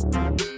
you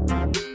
Bye.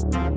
Bye.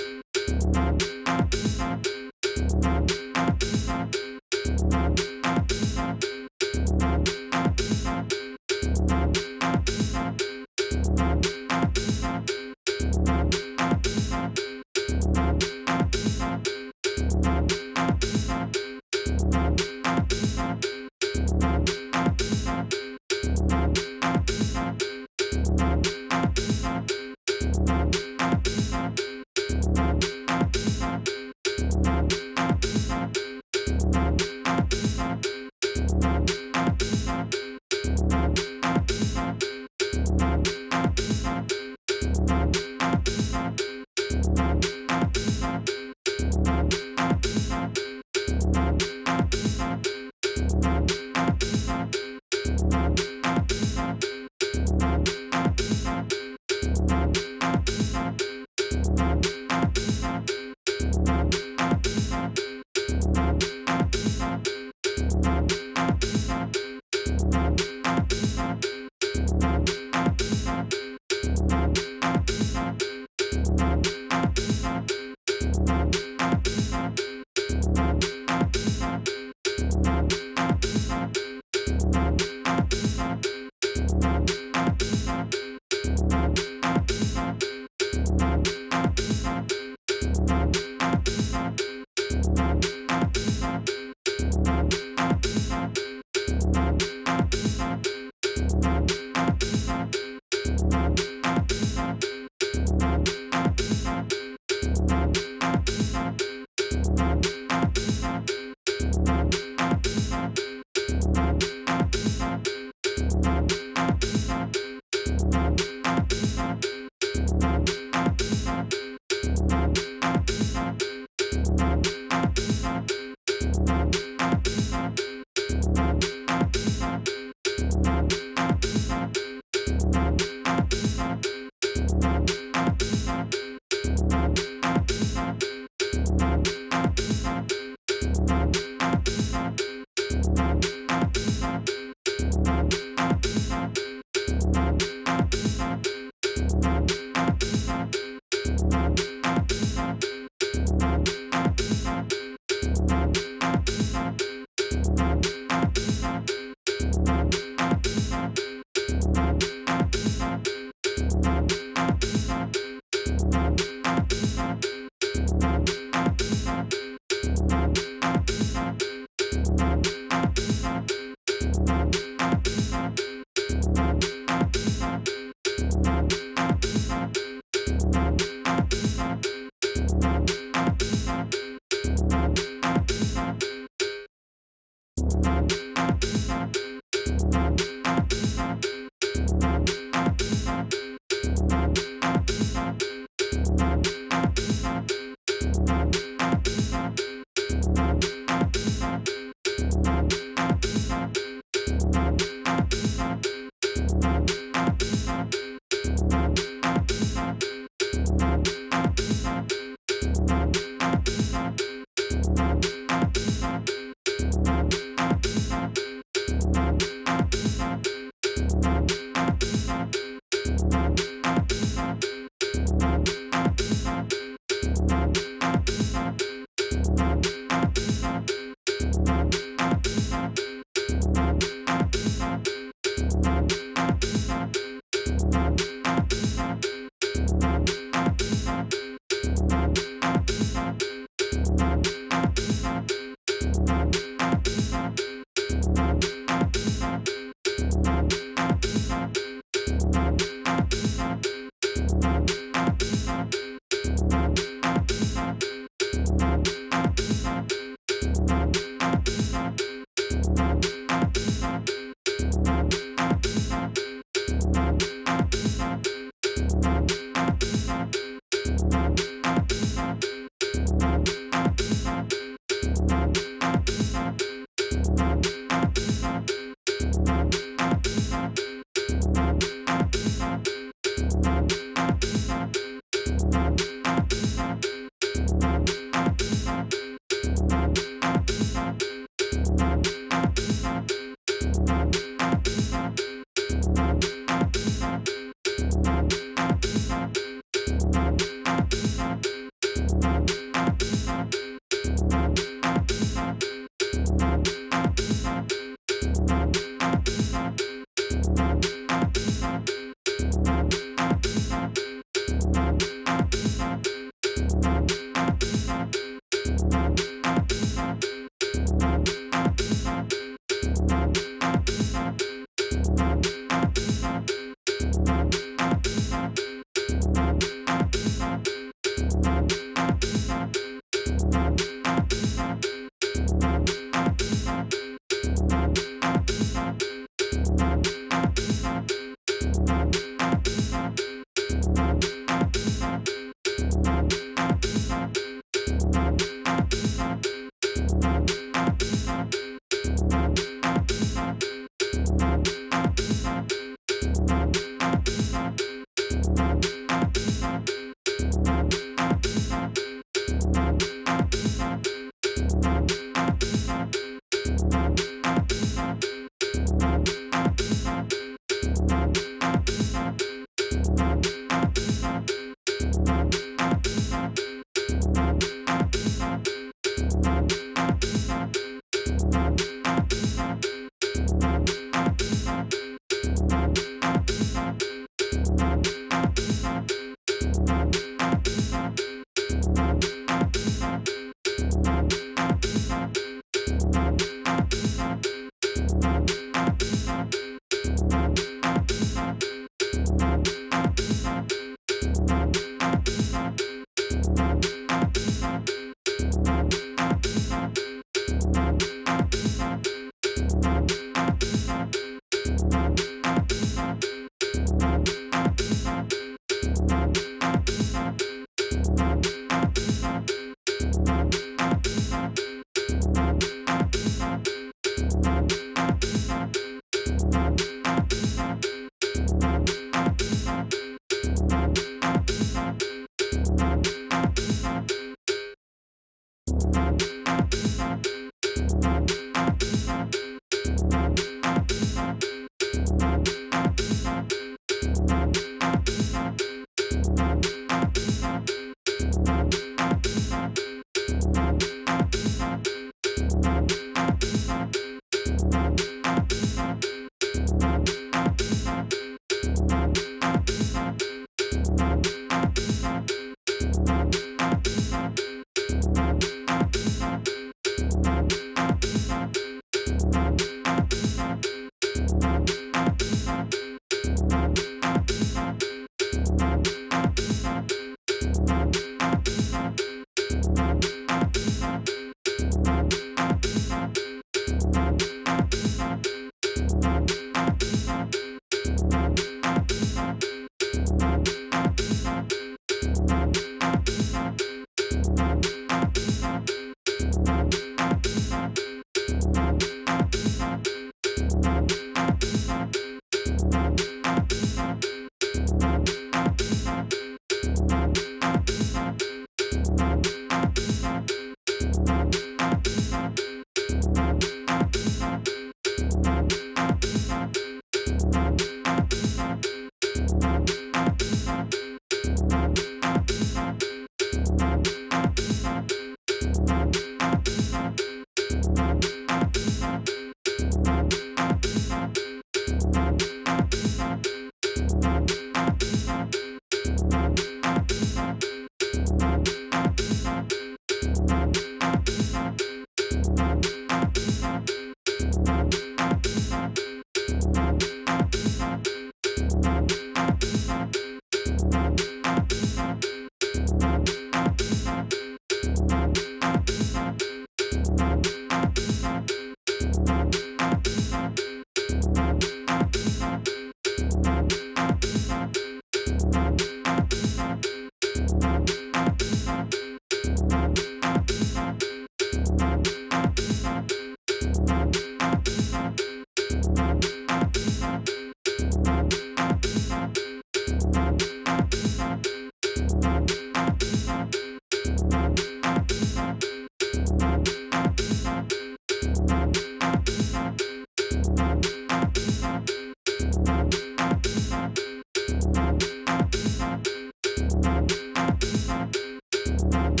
Thank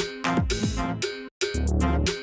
you.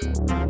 Bye.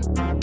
You